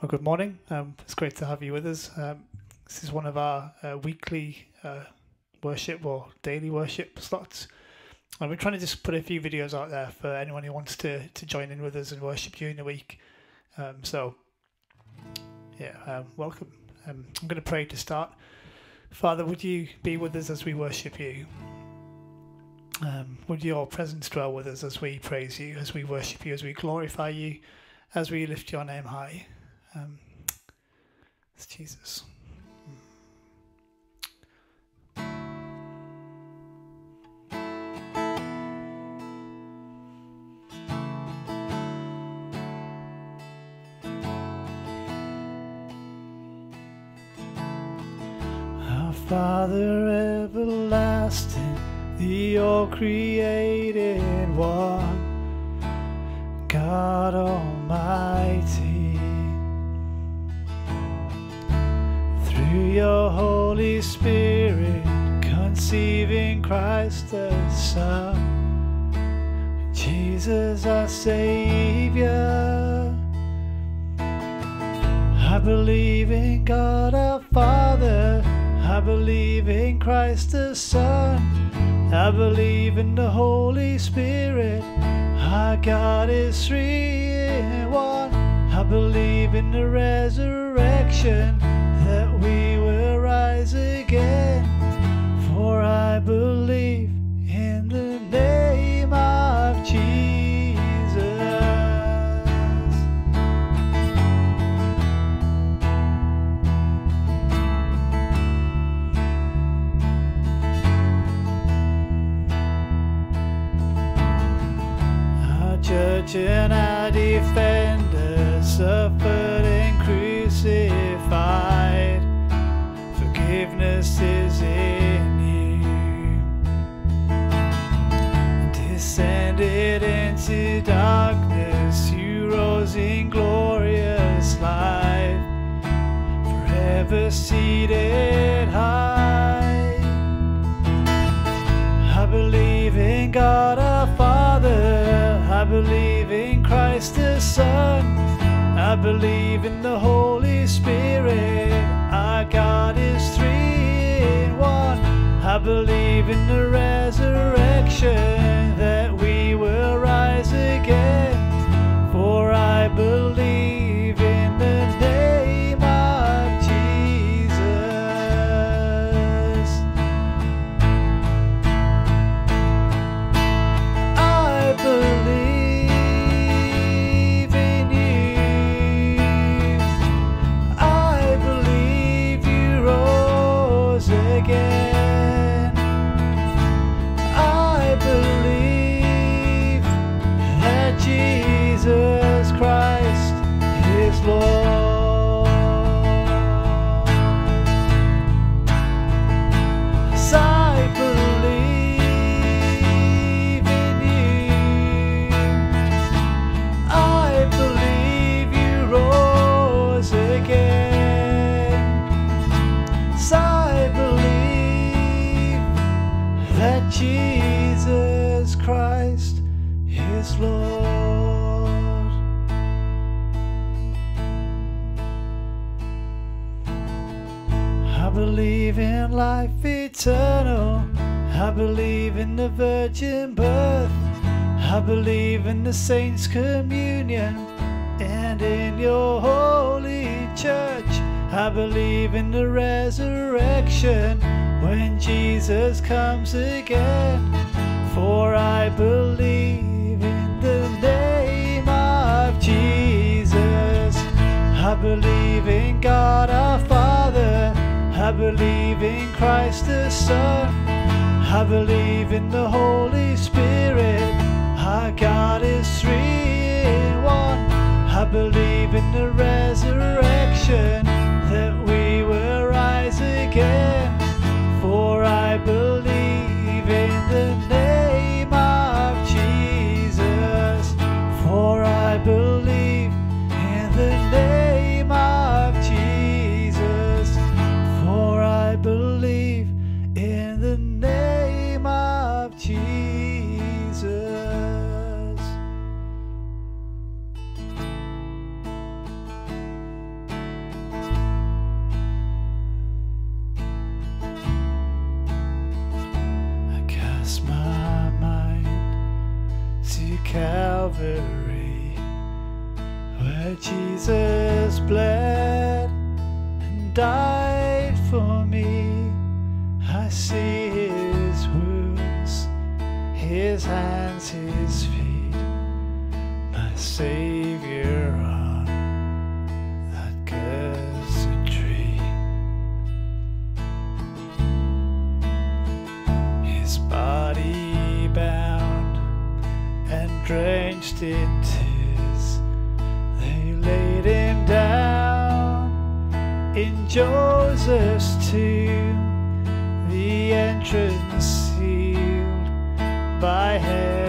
Well, good morning. Um, it's great to have you with us. Um, this is one of our uh, weekly uh, worship or daily worship slots. And we're trying to just put a few videos out there for anyone who wants to, to join in with us and worship during the week. Um, so, yeah, um, welcome. Um, I'm going to pray to start. Father, would you be with us as we worship you? Um, would your presence dwell with us as we praise you, as we worship you, as we glorify you, as we lift your name high? Um, it's Jesus. Our Father everlasting, the all created one, God Almighty. Your Holy Spirit, conceiving Christ the Son, Jesus our Savior. I believe in God our Father. I believe in Christ the Son. I believe in the Holy Spirit. Our God is three in one. I believe in the resurrection forever seated high. I believe in God our Father. I believe in Christ the Son. I believe in the Holy Spirit. Our God is three in one. I believe in the resurrection Jesus Christ is Lord. I believe in life eternal. I believe in the virgin birth. I believe in the saints' communion and in your holy church. I believe in the resurrection when Jesus comes again. For I believe in the name of Jesus. I believe in God our Father. I believe in Christ the Son. I believe in the Holy Spirit. Our God is three in one. I believe Calvary, where Jesus bled and died for me. I see his wounds, his hands, his feet, my Savior on that cursed tree. His body drenched in tears, they laid him down in Joseph's tomb, the entrance sealed by heavy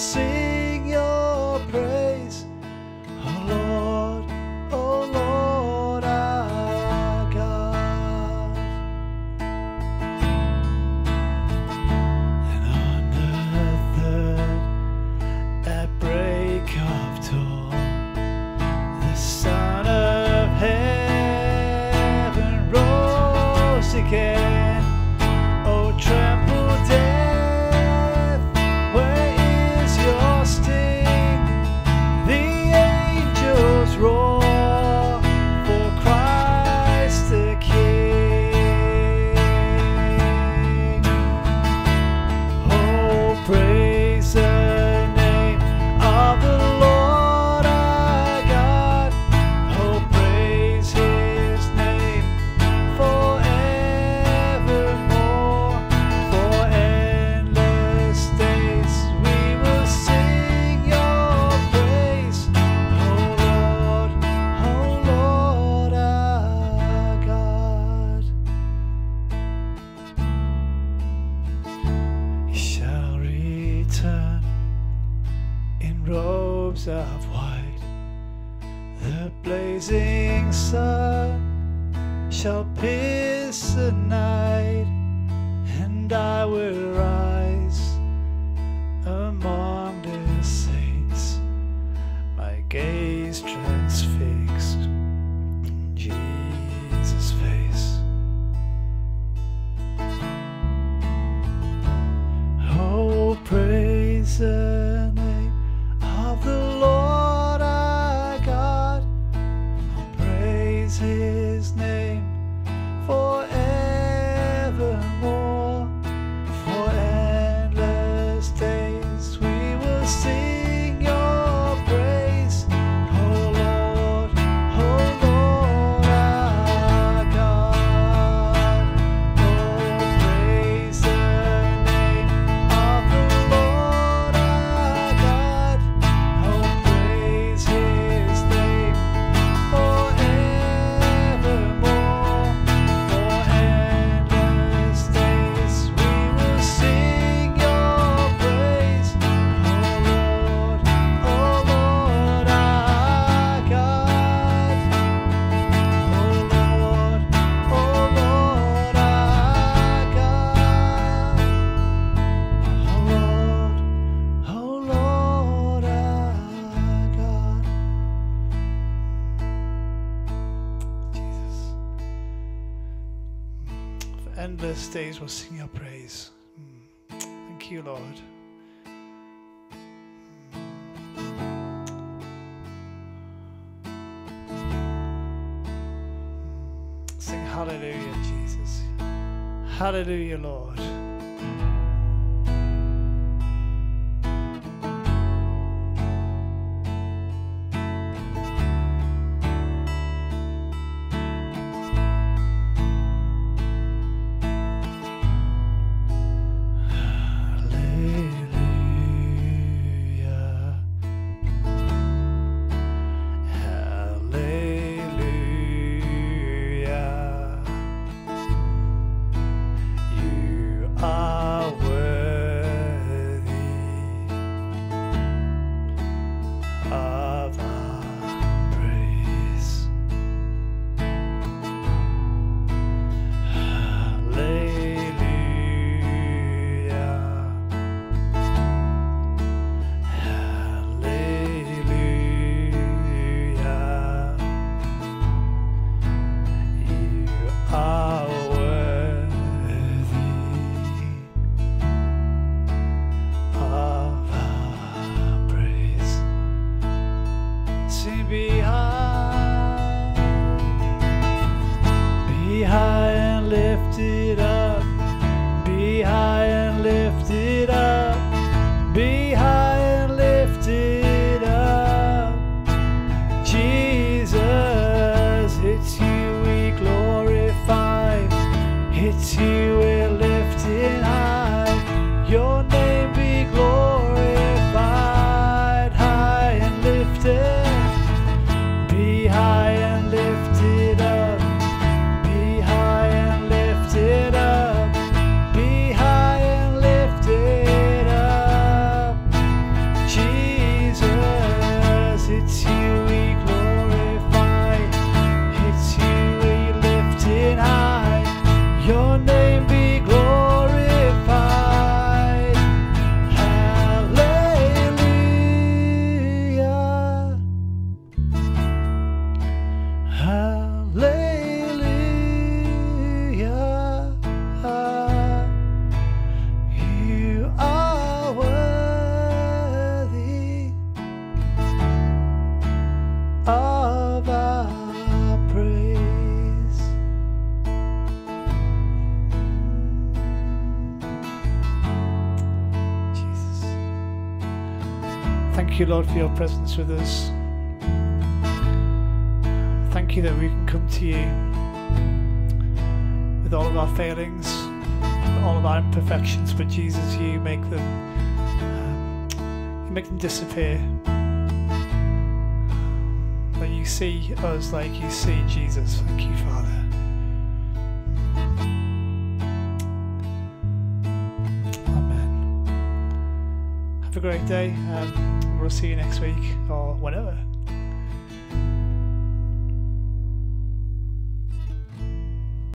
sing your praise. Oh Lord, oh Lord our God. And on the third, at break of dawn, the Son of Heaven rose again. Robes of white. The blazing sun shall pierce the night, and I will rise Endless days we'll sing your praise. Mm. Thank you, Lord. Sing hallelujah, Jesus. Hallelujah, Lord. You, Lord, for your presence with us. Thank you that we can come to you with all of our failings, all of our imperfections, but Jesus, you make them, you make them disappear. That you see us like you see Jesus. Thank you, Father. A great day. Um, we'll see you next week or whenever.